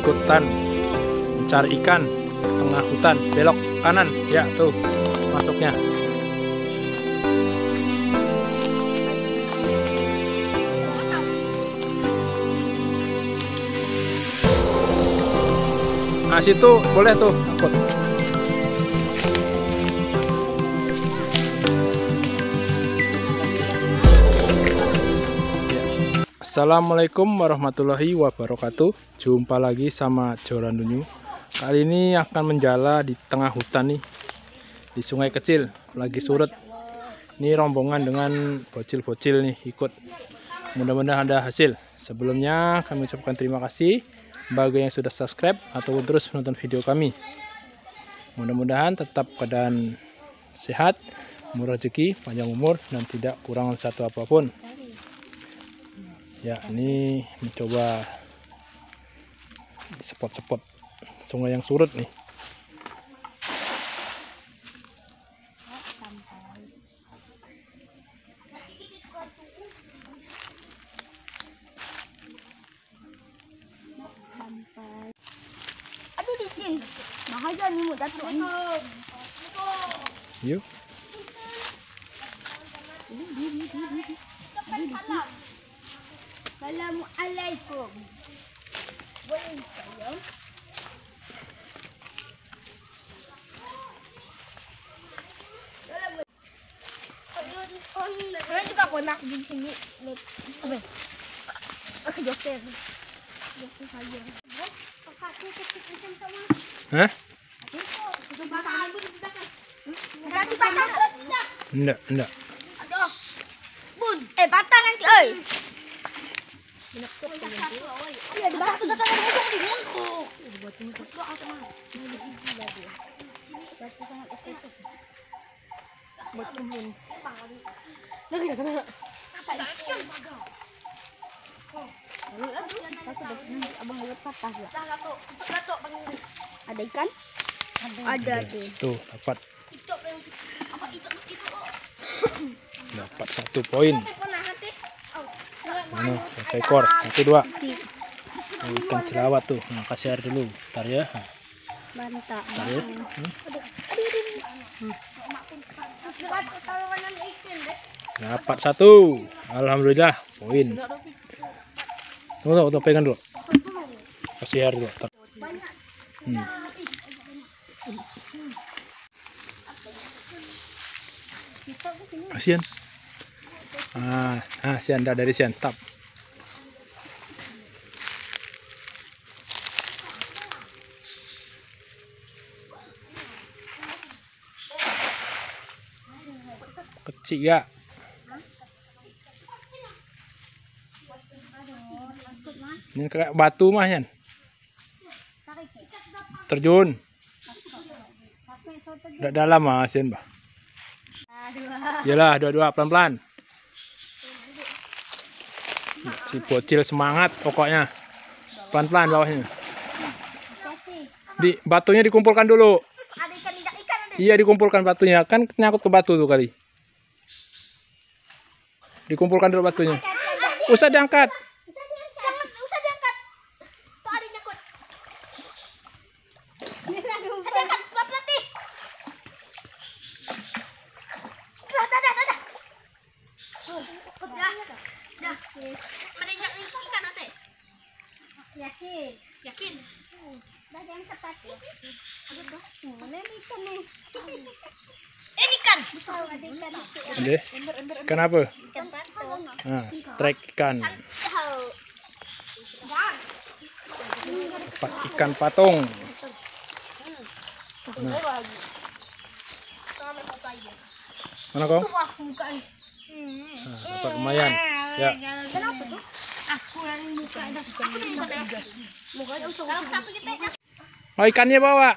ikutan. Mencari ikan tengah hutan belok kanan. Ya tuh masuknya. Nah situ boleh tuh angkut Assalamualaikum warahmatullahi wabarakatuh Jumpa lagi sama Joran Dunyu Kali ini akan menjala di tengah hutan nih Di sungai kecil Lagi surut. Ini rombongan dengan bocil-bocil nih ikut. Mudah-mudahan ada hasil. Sebelumnya kami ucapkan terima kasih. Bagi yang sudah subscribe Ataupun terus menonton video kami Mudah-mudahan tetap keadaan sehat Murah rezeki, panjang umur Dan tidak kurang satu apa pun. Ya ini mencoba spot-spot sungai yang surut nih Aduh licin. Bahaya nih datuk ni. yuk saya? Kalian juga pernah di sini lihat apa? Aku dokter. Dokter saya. Kakakku kecil macam sama. Hah? Nanti patah. enggak enggak Aduh. Bun. Eh, patah nanti, oi. Iya, di ada di? Ini gigi. Batu sangat estetik. Batu. Lagi kena. Apa abang lihat patah ya. Ikan? Ada tuh. tuh dapat dapat satu poin satu ekor. Satu dua. Oh, ikan celawat tuh. Nah, kasih air dulu. Ntar ya. Mantap. ntar ya. Hmm, dapat satu. Alhamdulillah. Poin. Tunggu tunggu tunggu. Pegang dulu. Kasih air dulu. Ntar. Hmm. Kasihan. Ah, ah, sian dah dari sian. Tap. Kecil ya. Ini kayak batu mah Yan. Terjun. Dah dalam ah sian bah. Yalah, dua-dua pelan-pelan. Si bocil semangat pokoknya. Pelan-pelan bawahnya. Di batunya dikumpulkan dulu. Iya, dikumpulkan batunya. Kan nyangkut ke batu tuh kali. Dikumpulkan dulu batunya. Usah diangkat. Jangan usah diangkat. Tuh ada nyangkut. Ada angkat pelat-pelat nih. Dah, dah, dah, dah, dah. Dah, dah. Ada yang ikan nanti. Yakin. Yakin. Dah diangkat tadi. Ada dah. Mana nih ikan nih? Ini ikan. Besar ada ikan. Ade. Kenapa? Ikan patung. Nah, strike ikan. Ikan patung. Mana? Wah, muka nih. Nah, dapat lumayan. Ya. Kenapa tuh? Aku yang muka ada aku yang muka ada. Mukanya usah. Kalau satu kita ya. Oh, ikannya bawa.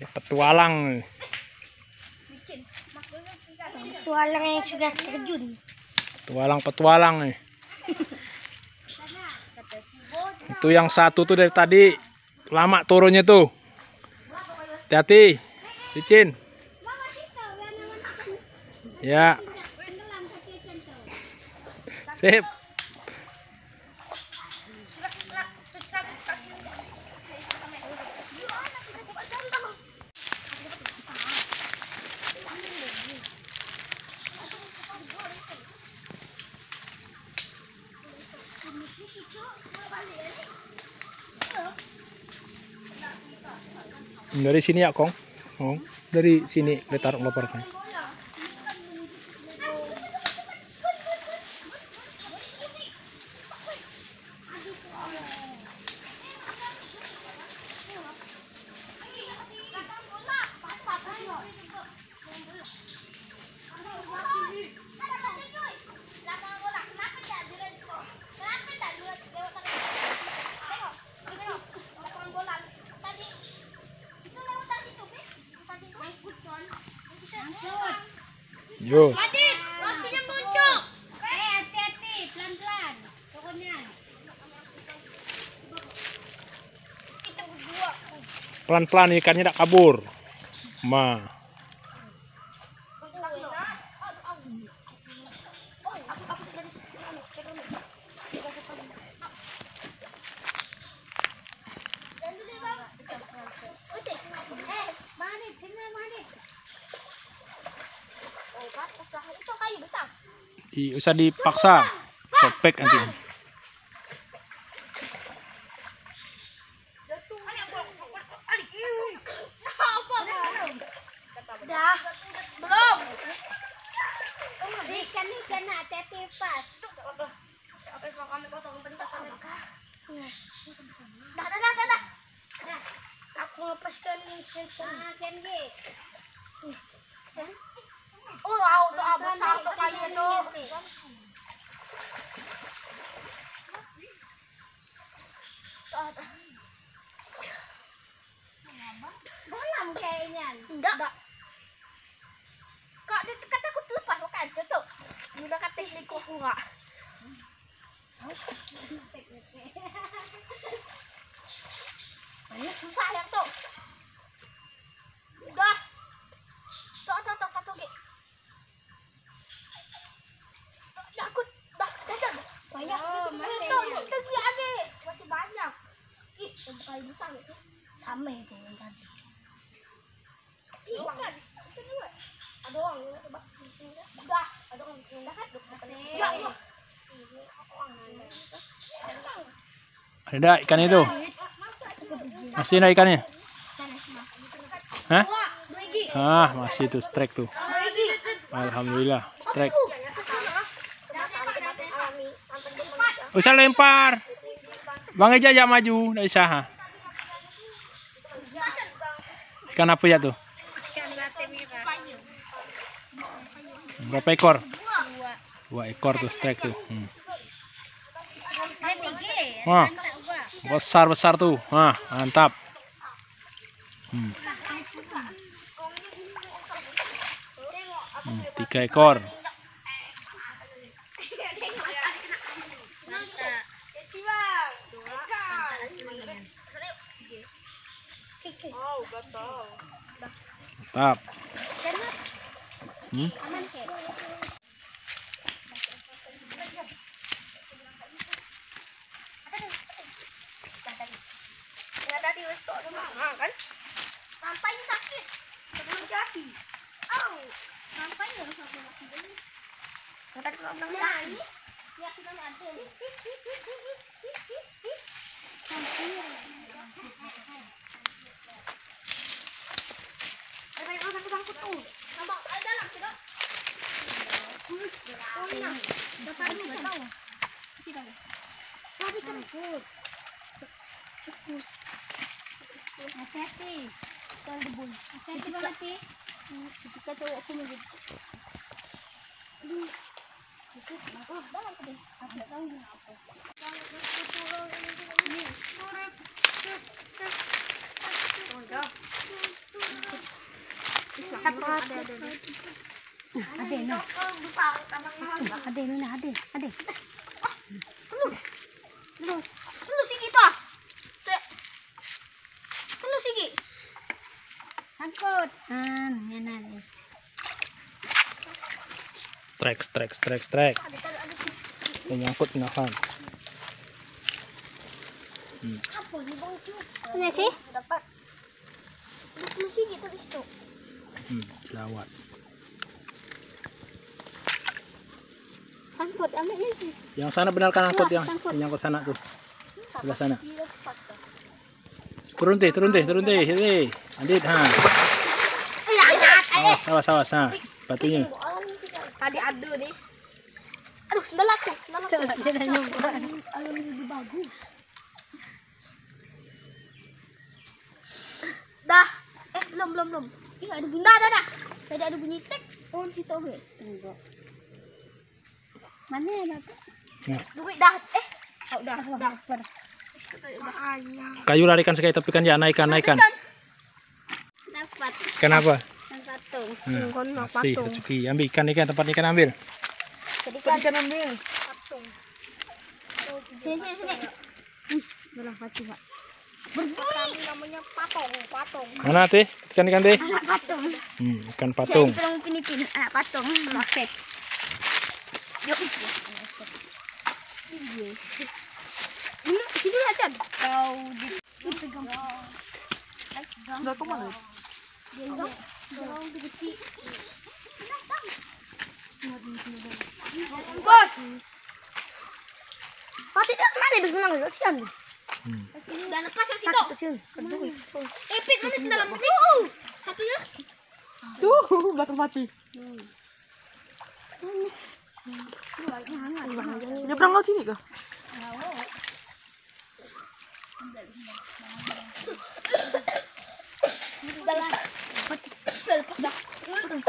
Ya, petualang. Petualang yang sudah terjun. Tualang-petualang nih. Itu yang satu tuh dari tadi. Lama turunnya tuh. Hati-hati. Licin. Ya. Sip. Dari sini ya, Kong. Oh, dari sini letar loparnya. Yo. Adit, waktunya bocok. Eh, hati-hati, pelan-pelan. Pokoknya. Kita berdua. Pelan-pelan ikannya tidak kabur. Ma. Itu kayu besar. I, usah dipaksa. Sobek nanti. Belum. Ikan ini. Dah, dah, dah. Aku. Oh, Enggak. Kak, dia kata aku tu makan tu. Dia kata liku aku. Banyak susah yang tu. Ada ikan itu. Masih ada ikannya. Hah? Ah, masih itu strike tuh. Alhamdulillah, strike. Usah lempar. Bang Eja aja maju, tidak usah. Ikan apa ya tuh? Berapa ekor? Dua ekor tuh strike tuh. Hmm. Tiga. Wah. Besar besar tuh. Ah, mantap. Hmm. Hmm, tiga ekor. Mantap. Hmm? Aman ke? tadi wis tok rumah kan. Sampai sakit. Sebelum jadi. Au. Sampai ya sampai mati dulu. Tadi kalau bilang Nah, ini ya kita ada nih. ada yang orang sangkut tuh. Nampak ada dalam tidak? Oh, iya. Dapat dulu tahu. Tidak. Tapi kan ikut. Hati-hati. Jangan debul. Hati-hati banget sih. Ketika cowok aku menjadi Aduh. Itu kenapa? Dalam tadi. Aku tidak tahu ini apa. Ini. Oh, dah. Ada, ada, ada. Ade na. Ade na, ade. Ade. Ano? Ano sige to? Te- Ano sige? Sangkut. Ah, yan na. Strike, strike, strike, strike. Yan nyangkut na kan. Hmm. Ano sih? Dapat. Ano sige to dito? Hmm, lawat. Sangkut, ambil sih. Yang sana benar kan angkut yang Sangkut. yang nyangkut sana tuh. Sebelah sana. Turun deh, turun deh, turun deh. Sini. Andit, ha. Awas, awas, awas. Ha. Batunya. Tadi adu nih. Aduh, sendal aku. Sendal aku. Dia nyoba. Alam lebih bagus. Dah. Eh, belum, belum, belum. Ih, ada bunyi. Dah, dah, dah. Tadi ada bunyi tek. Oh, situ gue. Enggak. Mana ya, Bapak? Duit dah. Eh. Oh, dah, dah. Kayu larikan sekali tapi kan ya naikkan, naikkan. Dapat Kenapa? Patung. Hmm, Kon masih patung. rezeki. Ambil ikan, ikan tempat ikan ambil. Jadi kan Ikan ambil. Patung. sini sini sini. Ih, belah pati, Pak. Berbunyi. namanya patung, patung. Mana teh? Ikan ikan teh? Anak patung. Hmm, ikan patung. Saya tolong Filipin, anak patung. Roket. Yuk. Ini, sini aja. Kau di pegang. Ke mana? Kos. Pati dah mana bis menang lu sian. Hmm. Dah lepas yang situ. Kedua. Epit mana sih dalam ini? Satunya. Tuh, belakang mati. Nyebrang laut sini kah? Dalam. Kecil,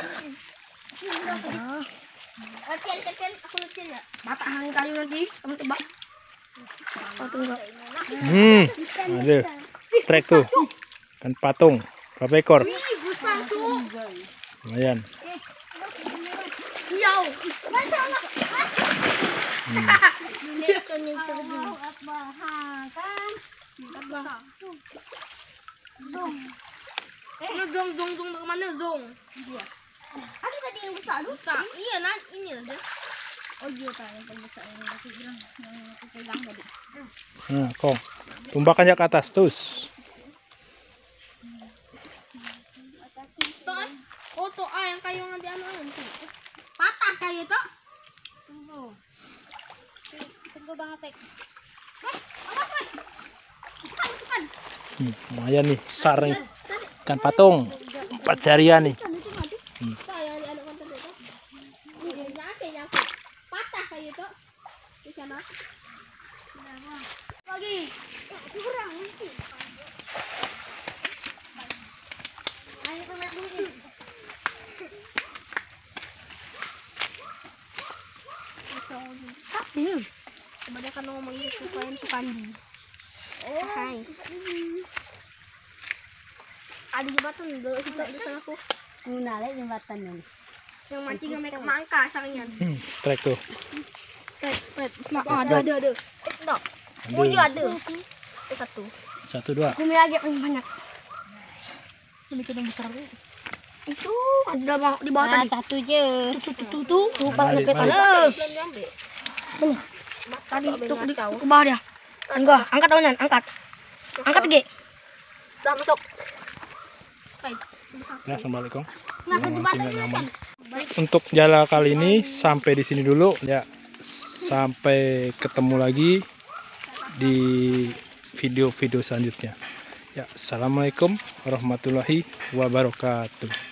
kecil. Aku kecil ya. Bapak hang kali nanti kamu tebak. Oh, tunggu. Hmm, ada. Strike tuh. Ikan patung. Berapa ekor? Lumayan. Yau. Masya Hmm. Ini zong zong zong ke mana zong? Dia. Ada tadi yang besar besar. Iya nah ini dia. Oh iya pak yang paling besar yang aku bilang yang aku pegang tadi. Nah, kong. Tumbahkan aja ke atas terus. Kan? Oh tuh ah yang kayu yang diambil itu. Patah kayu tuh. Tunggu. Tunggu bang Apek. Eh, apa sih? Bukan, bukan. Hmm, lumayan nih, besar nih. Ikan patung. Empat jarian nih. Hmm. Saya yang ada konten itu. Ini nyate nyate. Patah kayu tuh. Di sana. Lagi. Eh, Kurang itu. Ayo kita lihat dulu nih. Ini. Kebanyakan ngomong gitu kalian tuh kandi. Oh, hai. Ada jembatan dulu kita di sana aku. Guna lagi jembatan ini. Yang mancing yang mereka mangka sangian. Hmm, strike tuh. Eh, nah, ada ada ada. Eh, no. Oh iya ada. Eh, satu. Satu dua. Kumi lagi yang banyak. Ini kita besar. Itu ada di bawah Ah, tadi. satu je. Tuh tuh tuh tuh. Tuh Balik, ada. Tadi tuh di Ke bawah dia. Enggak, angkat tangan, angkat. Angkat ge. Dah masuk. Ya, kong. Nah, nyaman. Untuk jala kali ini sampai di sini dulu ya. Sampai ketemu lagi di video-video selanjutnya. Ya, assalamualaikum warahmatullahi wabarakatuh.